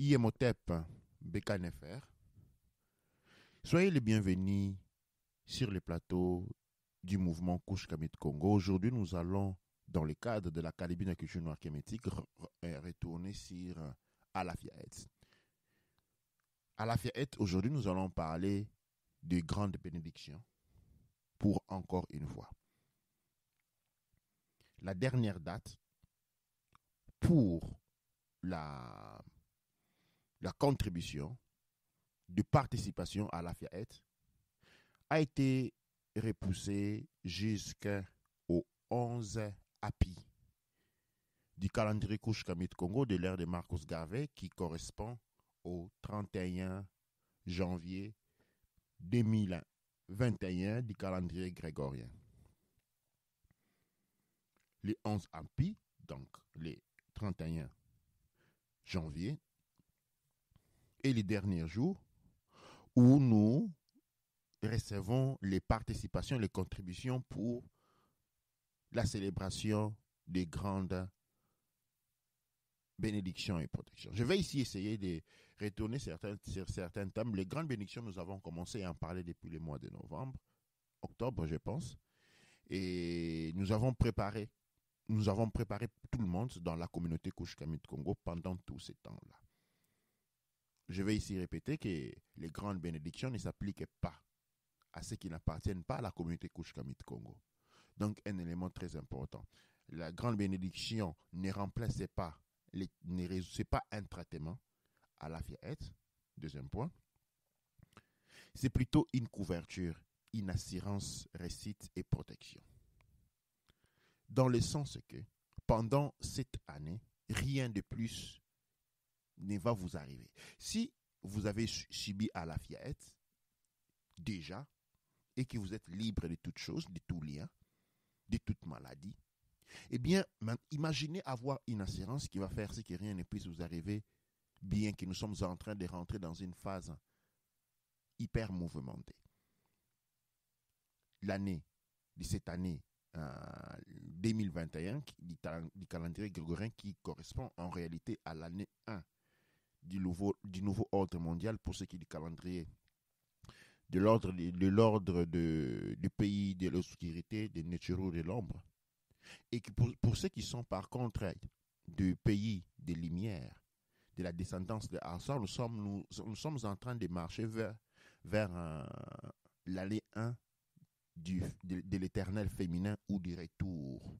IMOTEP Bekanefer. Soyez les bienvenus sur les plateaux du mouvement Couche Kamit Congo. Aujourd'hui, nous allons, dans le cadre de la culture noire kémétique, retourner sur Alafiaet. Alafiaet, aujourd'hui, nous allons parler de grandes bénédictions pour encore une fois. La dernière date pour la, la contribution de participation à la FIAET a été repoussée jusqu'au 11 API du calendrier Couche Kamit Congo de l'ère de Marcos Garvey qui correspond au 31 janvier 2021 du calendrier grégorien. Les 11 API, donc les 31 janvier, et les derniers jours où nous recevons les participations, les contributions pour la célébration des grandes bénédictions et protections. Je vais ici essayer de retourner certains, sur certains thèmes. Les grandes bénédictions, nous avons commencé à en parler depuis le mois de novembre, octobre, je pense. Et nous avons préparé, nous avons préparé tout le monde dans la communauté Kouchkamit Congo pendant tous ces temps-là. Je vais ici répéter que les grandes bénédictions ne s'appliquent pas à ceux qui n'appartiennent pas à la communauté Kouchkamit Congo. Donc, un élément très important. La grande bénédiction ne remplaçait pas, les, ne résout pas un traitement à la fiette. Deuxième point. C'est plutôt une couverture, une assurance, récite et protection. Dans le sens que, pendant cette année, rien de plus ne va vous arriver. Si vous avez subi à la fiette, déjà, et que vous êtes libre de toute chose, de tout lien, de toute maladie, eh bien, imaginez avoir une assurance qui va faire ce que rien ne puisse vous arriver, bien que nous sommes en train de rentrer dans une phase hyper mouvementée. L'année de cette année 2021 du, du calendrier grégorien qui correspond en réalité à l'année 1 du nouveau, du nouveau ordre mondial pour ce qui est du calendrier de l'ordre de l'ordre du pays de l'obscurité, de nature de l'ombre. Et que pour, ceux qui sont par contre du pays des lumières, de la descendance de Hassar, nous sommes, nous, sommes en train de marcher vers, vers l'allée 1 du, de, de l'éternel féminin ou du retour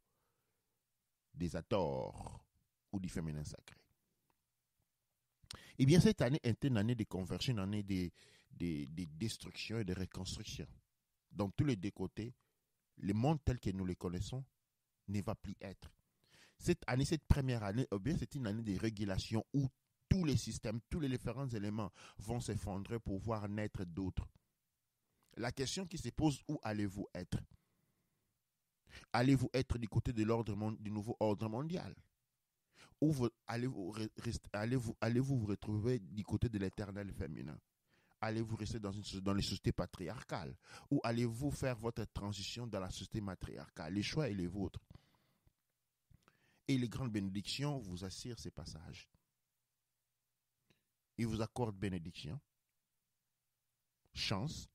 des Ators ou du féminin sacré. Eh bien, cette année est une année de conversion, une année de, de, de destruction et de reconstruction. Dans tous les deux côtés, le monde tel que nous le connaissons ne va plus être. Cette année, cette première année, bien, c'est une année de régulation où tous les systèmes, tous les différents éléments vont s'effondrer pour voir naître d'autres. La question qui se pose, où allez-vous être? Allez-vous être du côté de l'ordre du nouveau ordre mondial? Ou allez-vous allez -vous, allez -vous, vous retrouver du côté de l'éternel féminin Allez-vous rester dans, une, dans les sociétés patriarcales Ou allez-vous faire votre transition dans la société matriarcale Les choix est les vôtres. Et les grandes bénédictions vous assurent ces passages. Ils vous accordent bénédiction, chance,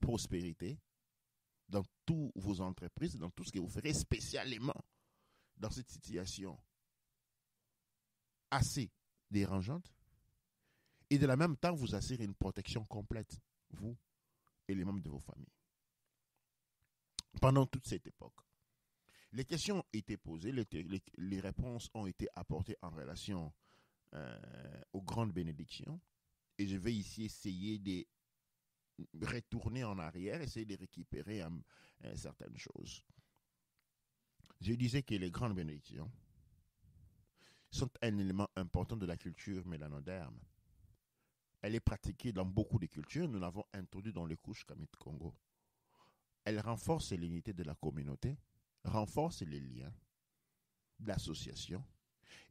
prospérité dans toutes vos entreprises, dans tout ce que vous ferez, spécialement dans cette situation assez dérangeante. Et de la même temps, vous assurez une protection complète, vous et les membres de vos familles. Pendant toute cette époque, les questions étaient posées, les, les, réponses ont été apportées en relation euh, aux grandes bénédictions. Et je vais ici essayer de retourner en arrière, essayer de récupérer um, uh, certaines choses. Je disais que les grandes bénédictions sont un élément important de la culture mélanoderme. Elle est pratiquée dans beaucoup de cultures. Nous l'avons introduite dans les couches Kamit Congo. Elle renforce l'unité de la communauté, renforce les liens d'association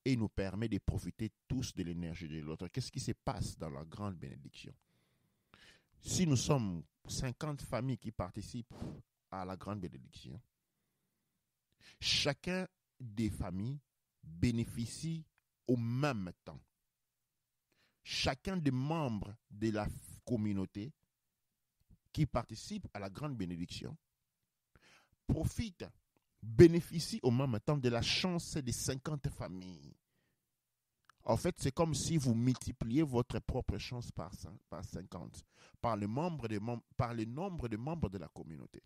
et nous permet de profiter tous de l'énergie de l'autre. Qu'est-ce qui se passe dans la grande bénédiction? Si nous sommes 50 familles qui participent à la grande bénédiction, chacun des familles bénéficie au même temps chacun des membres de la communauté qui participe à la grande bénédiction profite, bénéficie au même temps de la chance des 50 familles. En fait, c'est comme si vous multipliez votre propre chance par, 50, par le, par le nombre de membres de la communauté.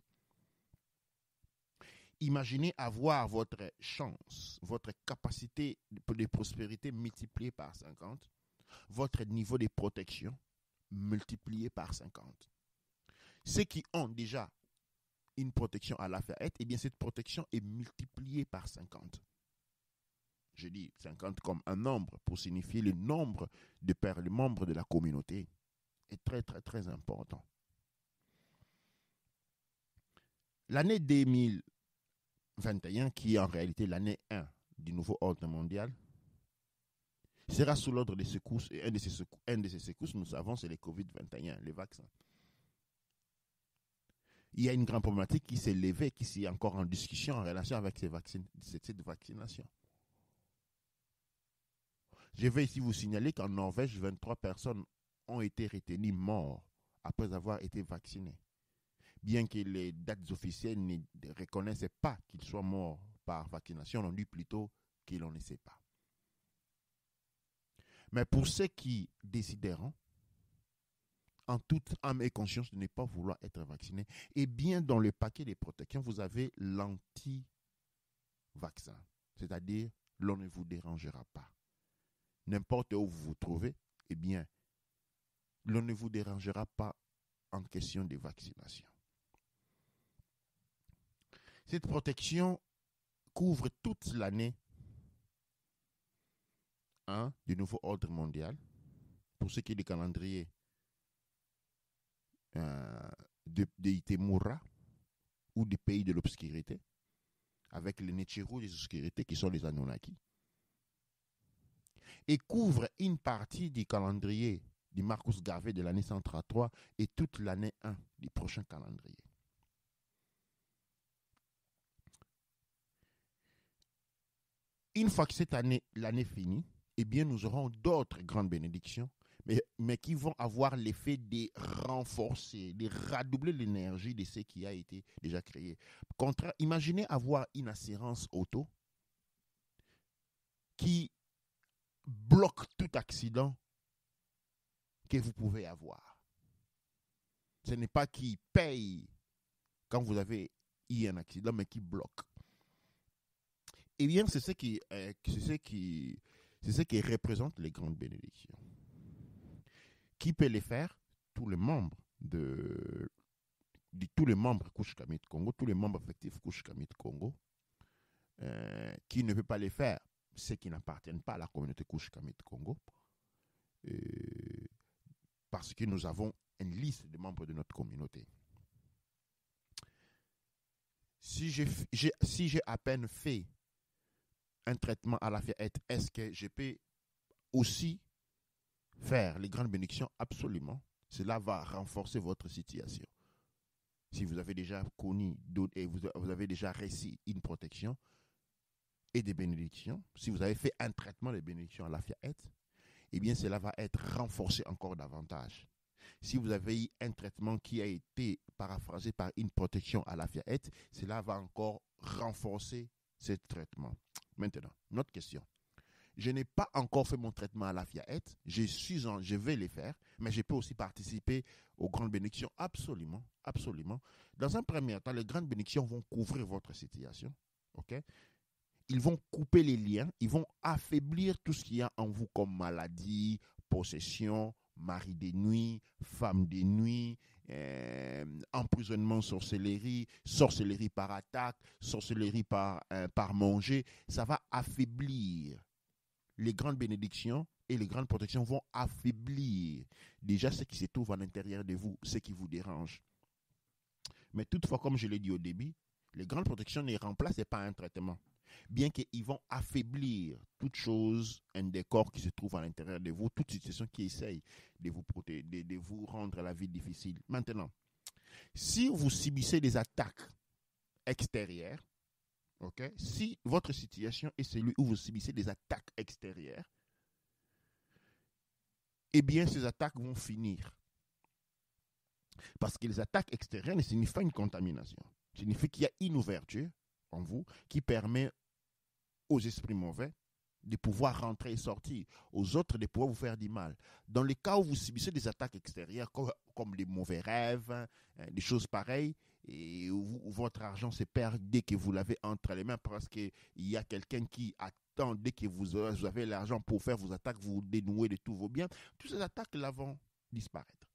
Imaginez avoir votre chance, votre capacité de prospérité multipliée par 50, votre niveau de protection multiplié par 50. Ceux qui ont déjà une protection à la fête, eh bien cette protection est multipliée par 50. Je dis 50 comme un nombre pour signifier le nombre de les membres de la communauté est très très très important. L'année 2021, qui est en réalité l'année 1 du nouveau ordre mondial, sera sous l'ordre des secousses. Et un de ces secousses, un de ces nous savons, c'est les Covid-21, les vaccins il y a une grande problématique qui s'est levée, qui est encore en discussion en relation avec ces vaccins, cette vaccination. Je vais ici vous signaler qu'en Norvège, 23 personnes ont été retenues mortes après avoir été vaccinées. Bien que les dates officielles ne reconnaissent pas qu'ils soient morts par vaccination, on dit plutôt qu'ils n'en sait pas. Mais pour ceux qui décideront en toute âme et conscience de ne pas vouloir être vacciné. Et bien dans le paquet des protections, vous avez l'anti-vaccin. C'est-à-dire, l'on ne vous dérangera pas. N'importe où vous vous trouvez, eh bien, l'on ne vous dérangera pas en question de vaccination. Cette protection couvre toute l'année hein, du nouveau ordre mondial. Pour ce qui est du calendrier, euh, de, de ou des pays de l'obscurité, avec les Nechiru des obscurités qui sont les Anunnaki, et couvre une partie du calendrier du Marcus Garvey de l'année 133 et toute l'année 1 du prochain calendrier. Une fois que cette année, l'année finie, eh bien, nous aurons d'autres grandes bénédictions mais, qui vont avoir l'effet de renforcer, de redoubler l'énergie de ce qui a été déjà créé. Imaginez avoir une assurance auto qui bloque tout accident que vous pouvez avoir. Ce n'est pas qui paye quand vous avez eu un accident, mais qui bloque. Eh bien, c'est ce qui, euh, c'est ce qui, représente les grandes bénédictions. Qui peut les faire? Tous les membres de, tous les membres Kamit Congo, tous les membres effectifs Kamit Congo. Euh, qui ne peut pas les faire? Ceux qui n'appartiennent pas à la communauté Kamit Congo. Euh, parce que nous avons une liste de membres de notre communauté. Si j'ai si à peine fait un traitement à la fiette, est-ce que je peux aussi faire les grandes bénédictions, absolument. Cela va renforcer votre situation. Si vous avez déjà connu et vous, avez déjà réussi une protection et des bénédictions, si vous avez fait un traitement de bénédictions à la fiat, eh bien cela va être renforcé encore davantage. Si vous avez eu un traitement qui a été paraphrasé par une protection à la fiat, cela va encore renforcer ce traitement. Maintenant, notre question. Je n'ai pas encore fait mon traitement à la FIAET. Je suis en, je vais les faire, mais je peux aussi participer aux grandes bénédictions. Absolument, absolument. Dans un premier temps, les grandes bénédictions vont couvrir votre situation. OK? Ils vont couper les liens, ils vont affaiblir tout ce qu'il y a en vous comme maladie, possession, mari des nuits, femme des nuits, euh, emprisonnement, sorcellerie, sorcellerie par attaque, sorcellerie par, euh, par manger. Ça va affaiblir les grandes bénédictions et les grandes protections vont affaiblir déjà ce qui se trouve à l'intérieur de vous, ce qui vous dérange. Mais toutefois, comme je l'ai dit au début, les grandes protections ne remplacent pas un traitement. Bien qu'ils vont affaiblir toute chose, un décor qui se trouve à l'intérieur de vous, toute situation qui essaye de vous, protéger, de vous rendre la vie difficile. Maintenant, si vous subissez des attaques extérieures, si votre situation est celui où vous subissez des attaques extérieures, eh bien, ces attaques vont finir. Parce que les attaques extérieures ne signifient pas une contamination. Signifie qu'il y a une ouverture en vous qui permet aux esprits mauvais de pouvoir rentrer et sortir, aux autres de pouvoir vous faire du mal. Dans le cas où vous subissez des attaques extérieures, comme, comme des mauvais rêves, hein, des choses pareilles, et où, votre argent se perd dès que vous l'avez entre les mains parce qu'il y a quelqu'un qui attend dès que vous avez l'argent pour faire vos attaques, vous dénouer de tous vos biens, toutes ces attaques-là vont disparaître.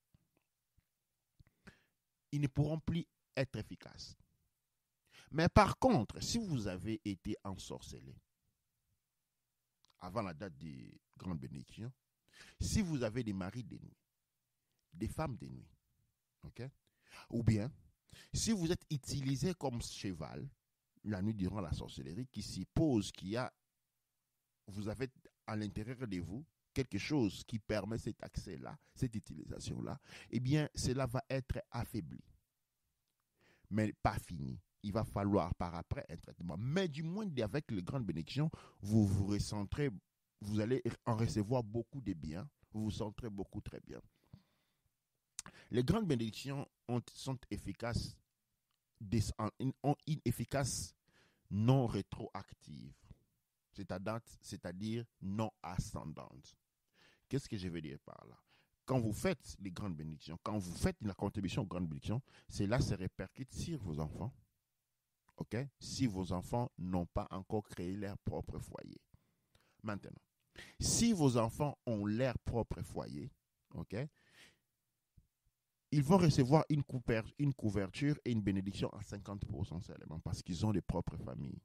Ils ne pourront plus être efficaces. Mais par contre, si vous avez été ensorcelé avant la date des grandes bénédictions, si vous avez des maris de nuit, des femmes de nuit, ou bien si vous êtes utilisé comme cheval la nuit durant la sorcellerie, qui suppose qu'il y a, vous avez à l'intérieur de vous quelque chose qui permet cet accès-là, cette utilisation-là, eh bien, cela va être affaibli. Mais pas fini. Il va falloir par après un traitement. Mais du moins, avec les grandes bénédictions, vous vous recentrez, vous allez en recevoir beaucoup de biens, vous vous centrez beaucoup très bien. Les grandes bénédictions sont efficaces, ont une efficace non rétroactive, c'est-à-dire non ascendante. Qu'est-ce que je veux dire par là? Quand vous faites les grandes bénédictions, quand vous faites la contribution aux grandes bénédictions, cela se répercute sur vos enfants. OK? Si vos enfants n'ont pas encore créé leur propre foyer. Maintenant, si vos enfants ont leur propre foyer, OK? Ils vont recevoir une, couverture et une bénédiction à 50% seulement parce qu'ils ont des propres familles.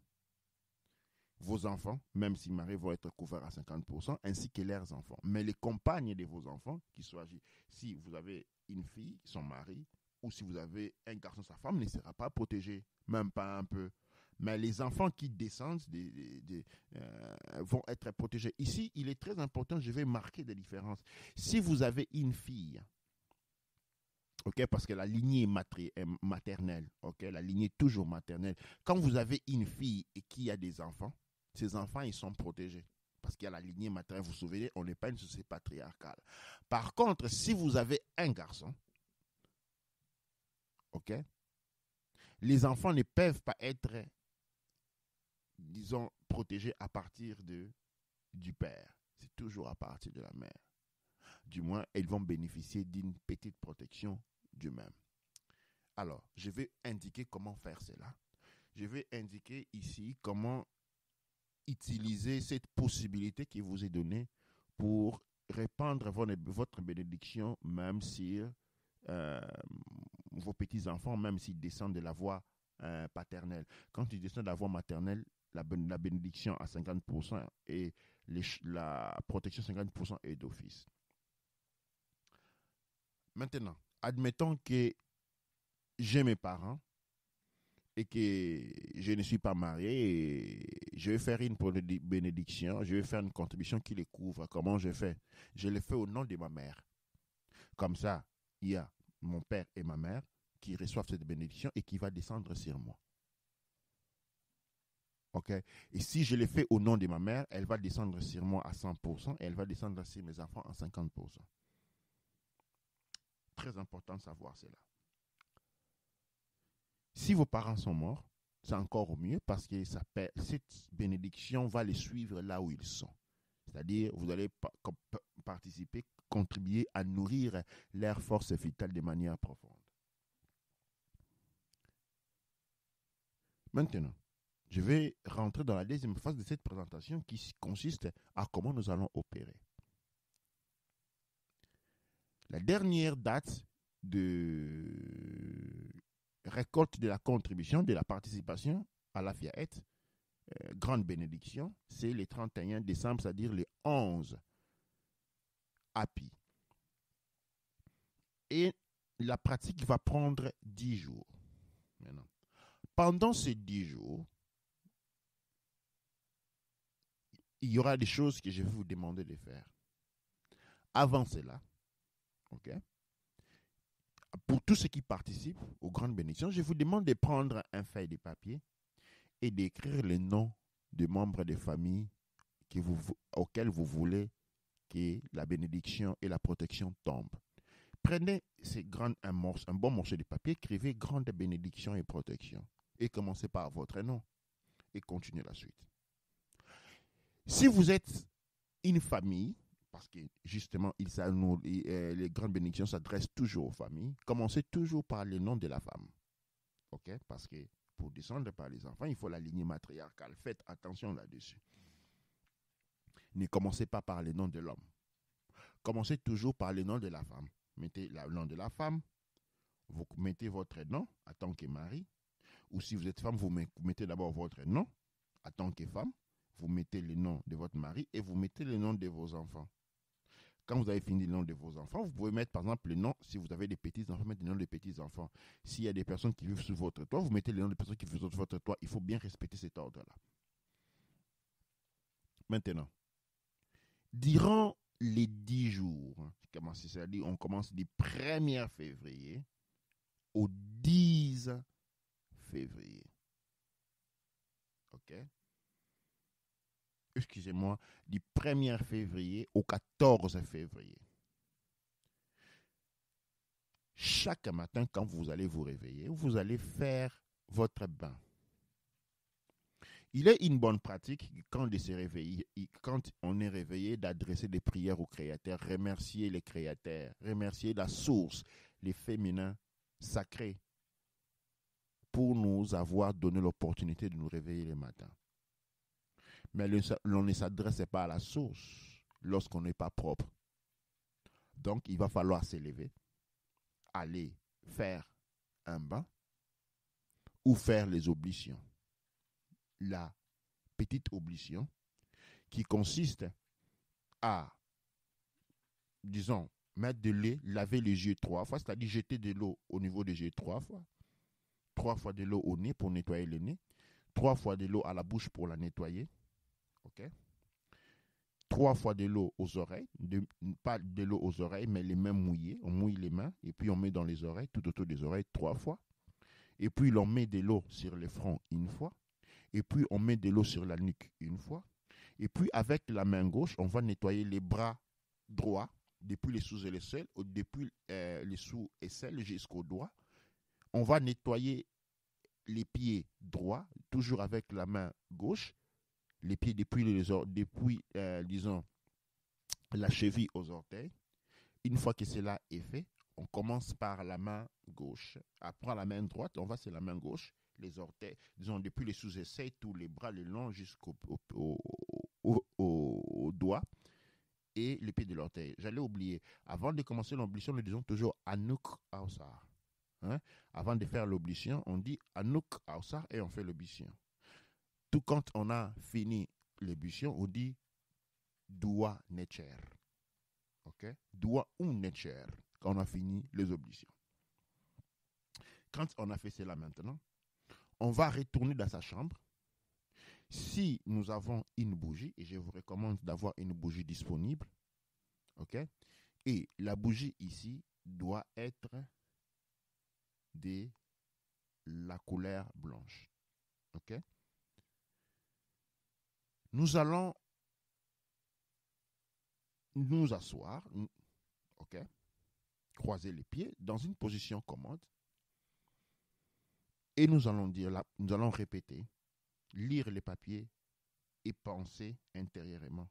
Vos enfants, même s'ils marient, vont être couverts à 50%, ainsi que leurs enfants. Mais les compagnes de vos enfants, qui soient, si vous avez une fille, son mari, ou si vous avez un garçon, sa femme ne sera pas protégée, même pas un peu. Mais les enfants qui descendent euh, vont être protégés. Ici, il est très important, je vais marquer des différences. Si vous avez une fille parce que la lignée est maternelle, la lignée est toujours maternelle. Quand vous avez une fille et qui a des enfants, ces enfants, ils sont protégés. Parce qu'il y a la lignée maternelle, vous vous souvenez, on n'est pas une société patriarcale. Par contre, si vous avez un garçon, ok, les enfants ne peuvent pas être, disons, protégés à partir de, du père. C'est toujours à partir de la mère. Du moins, ils vont bénéficier d'une petite protection du même. Alors, je vais indiquer comment faire cela. Je vais indiquer ici comment utiliser cette possibilité qui vous est donnée pour répandre votre bénédiction, même si vos petits-enfants, même s'ils descendent de la voie euh, paternelle. Quand ils descendent de la voie maternelle, la, la bénédiction à 50% et la protection 50% est d'office. Maintenant, admettons que j'ai mes parents et que je ne suis pas marié, je vais faire une bénédiction, je vais faire une contribution qui les couvre. Comment je fais? Je le fais au nom de ma mère. Comme ça, il y a mon père et ma mère qui reçoivent cette bénédiction et qui va descendre sur moi. OK? Et si je le fais au nom de ma mère, elle va descendre sur moi à 100% et elle va descendre sur mes enfants à 50%. Très important de savoir cela. Si vos parents sont morts, c'est encore mieux parce que cette bénédiction va les suivre là où ils sont. C'est-à-dire, vous allez participer, contribuer à nourrir leur force vitale de manière profonde. Maintenant, je vais rentrer dans la deuxième phase de cette présentation qui consiste à comment nous allons opérer. La dernière date de récolte de la contribution, de la participation à la FIAET, euh, grande bénédiction, c'est le 31 décembre, c'est-à-dire le 11 API. Et la pratique va prendre 10 jours. Pendant ces 10 jours, il y aura des choses que je vais vous demander de faire. Avant cela, pour tous ceux qui participent aux grandes bénédictions, je vous demande de prendre un feuille de papier et d'écrire les noms des membres des familles que vous, auxquels vous voulez la bénédiction et la protection tombent. Prenez ces grandes, un, un bon morceau de papier, écrivez grande bénédiction et protection. Et commencez par votre nom. Et continuez la suite. Si vous êtes une famille, parce que justement, euh, les grandes bénédictions s'adressent toujours aux familles, commencez toujours par le nom de la femme. OK? Parce que pour descendre par les enfants, il faut la lignée matriarcale. Faites attention là-dessus. Ne commencez pas par le nom de l'homme. Commencez toujours par le nom de la femme. Mettez le nom de la femme, vous mettez votre nom en tant que mari, ou si vous êtes femme, vous mettez d'abord votre nom en tant que femme, vous mettez le nom de votre mari et vous mettez le nom de vos enfants. Quand vous avez fini le nom de vos enfants, vous pouvez mettre par exemple le nom, si vous avez des petits-enfants, mettre le nom des petits-enfants. S'il y a des personnes qui vivent sous votre toit, vous mettez le nom des personnes qui vivent sous votre toit. Il faut bien respecter cet ordre-là. Maintenant, durant les dix jours, on commence du 1er février au 10 février. OK? Excusez-moi, du 1er février au 14 février. Chaque matin, quand vous allez vous réveiller, vous allez faire votre bain. Il est une bonne pratique quand, on est réveillé d'adresser des prières au Créateur, remercier les créateurs, remercier la source, les féminins sacrés, pour nous avoir donné l'opportunité de nous réveiller le matin. Mais l'on ne s'adresse pas à la source lorsqu'on n'est pas propre. Donc, il va falloir s'élever, aller faire un bain ou faire les oblitions la petite oblition qui consiste à, disons, mettre de l'eau, laver les yeux trois fois, c'est-à-dire jeter de l'eau au niveau des yeux trois fois, trois fois de l'eau au nez pour nettoyer le nez, trois fois de l'eau à la bouche pour la nettoyer, Trois fois de l'eau aux oreilles, pas de l'eau aux oreilles, mais les mains mouillées, on mouille les mains et puis on met dans les oreilles, tout autour des oreilles, trois fois. Et puis l'on met de l'eau sur le front une fois et puis on met de l'eau sur la nuque une fois. Et puis avec la main gauche, on va nettoyer les bras droits, depuis les sous-aisselles, depuis euh, les sous-aisselles jusqu'au doigt. On va nettoyer les pieds droits, toujours avec la main gauche. Les pieds depuis, les, depuis euh, disons, la cheville aux orteils. Une fois que cela est fait, on commence par la main gauche. Après la main droite, on va sur la main gauche les orteils, disons depuis les sous-essais, tous les bras le long jusqu'au au, doigt et les pieds de l'orteil. J'allais oublier. Avant de commencer l'oblition, nous disons toujours Anouk Aosar. Hein? Avant de faire l'oblition, on dit Anouk Aosar et on fait l'oblition. Tout quand on a fini l'oblition, on dit Doua Necher. OK? Doua ou Necher quand on a fini les oblitions. Quand on a fait cela maintenant, on va retourner dans sa chambre. Si nous avons une bougie, et je vous recommande d'avoir une bougie disponible, ok, et la bougie ici doit être de la couleur blanche, ok? Nous allons nous asseoir, ok, croiser les pieds dans une position commode et nous allons dire nous allons répéter, lire les papiers et penser intérieurement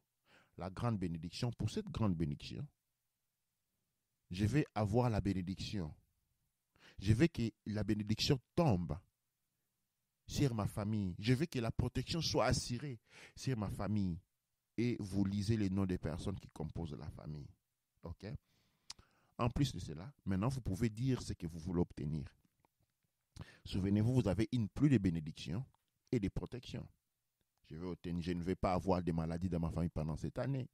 la grande bénédiction. Pour cette grande bénédiction, je vais avoir la bénédiction. Je veux que la bénédiction tombe sur ma famille. Je veux que la protection soit assurée sur ma famille. Et vous lisez les noms des personnes qui composent la famille. OK? En plus de cela, maintenant, vous pouvez dire ce que vous voulez obtenir. Souvenez-vous, vous avez une pluie de bénédictions et de protections. Je, je ne vais pas avoir de maladies dans ma famille pendant cette année.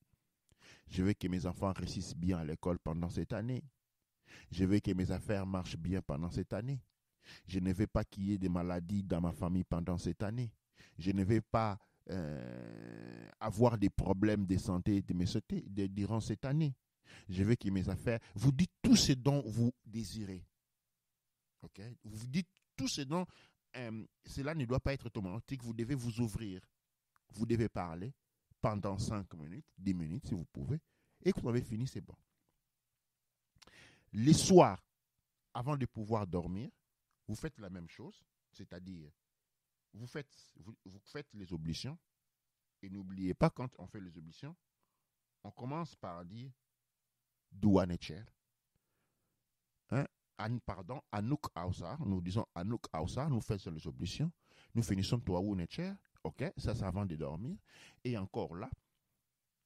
Je veux que mes enfants réussissent bien à l'école pendant cette année. Je veux que mes affaires marchent bien pendant cette année. Je ne veux pas qu'il y ait des maladies dans ma famille pendant cette année. Je ne veux pas euh, avoir des problèmes de santé de mes durant cette année. Je veux que mes affaires. Vous dites tout ce dont vous désirez. Ok? Vous dites tout ce dont euh, cela ne doit pas être automatique. Vous devez vous ouvrir. Vous devez parler pendant 5 minutes, 10 minutes si vous pouvez. et que vous avez fini, c'est bon. Les soirs, avant de pouvoir dormir, vous faites la même chose, c'est-à-dire vous faites, vous, faites les obligations et n'oubliez pas quand on fait les obligations, on commence par dire douane pardon, Anouk Aoussa, nous disons Anouk Aoussa, nous faisons les obligations, nous finissons toi ou cher, ok, ça c'est avant de dormir, et encore là,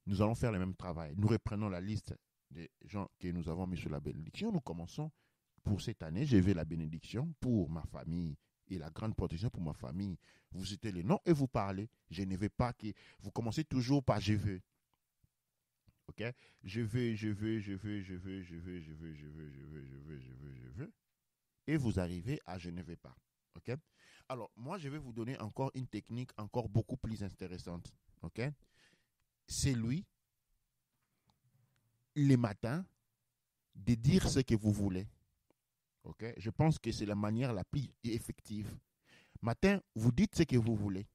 nous allons faire le même travail. Nous reprenons la liste des gens que nous avons mis sur la bénédiction, nous commençons pour cette année, je vais la bénédiction pour ma famille et la grande protection pour ma famille. Vous citez les noms et vous parlez. Je ne veux pas que vous commencez toujours par je veux. OK Je veux, je veux, je veux, je veux, je veux, je veux, je veux, je veux, je veux, je veux, je veux. Et vous arrivez à je ne veux pas. OK Alors, moi, je vais vous donner encore une technique encore beaucoup plus intéressante. OK C'est lui, les matins, de dire ce que vous voulez. OK Je pense que c'est la manière la plus effective. Matin, vous dites ce que vous voulez.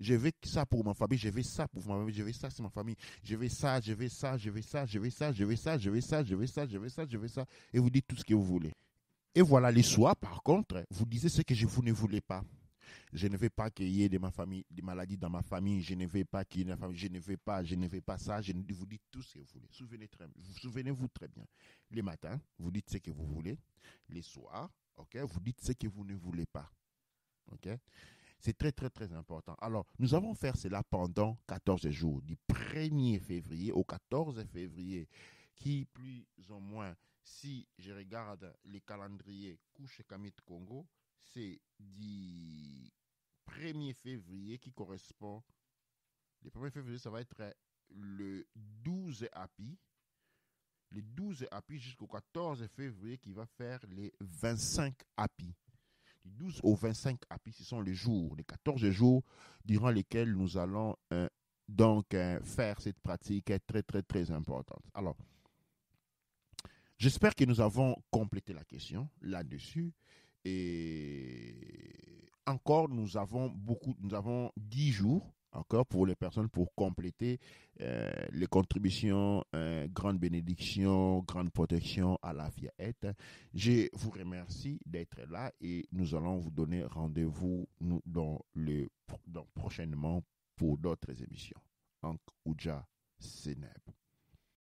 Je veux ça pour ma famille, je veux ça pour ma famille, je veux ça, c'est ma famille. Je veux ça, je veux ça, je veux ça, je veux ça, je veux ça, je veux ça, je veux ça, je veux ça, je veux ça. Et vous dites tout ce que vous voulez. Et voilà, les soirs, par contre, vous disiez ce que je vous ne voulez pas. Je ne veux pas qu'il y ait de ma famille, des maladies dans ma famille. Je ne veux pas qu'il y ait une famille. Je ne veux pas, je ne veux pas ça. Je vous dites tout ce que vous voulez. Souvenez très, vous souvenez-vous très bien. Les matins, vous dites ce que vous voulez. Les soirs, vous dites ce que vous ne voulez pas. Ok. C'est très, très, très important. Alors, nous avons fait cela pendant 14 jours, du 1er février au 14 février, qui plus ou moins, si je regarde les calendriers Couche Kamit Congo, c'est du 1er février qui correspond. Le 1er février, ça va être le 12 api. Le 12 api jusqu'au 14 février qui va faire les 25 api. Du 12 au 25 api, ce sont les jours, les 14 jours durant lesquels nous allons euh, donc euh, faire cette pratique très très très importante. Alors, j'espère que nous avons complété la question là-dessus. Et encore, nous avons beaucoup, nous avons 10 jours encore pour les personnes pour compléter euh, les contributions, euh, grande bénédiction, grande protection à la Fiat. Je vous remercie d'être là et nous allons vous donner rendez-vous dans le, dans, prochainement pour d'autres émissions.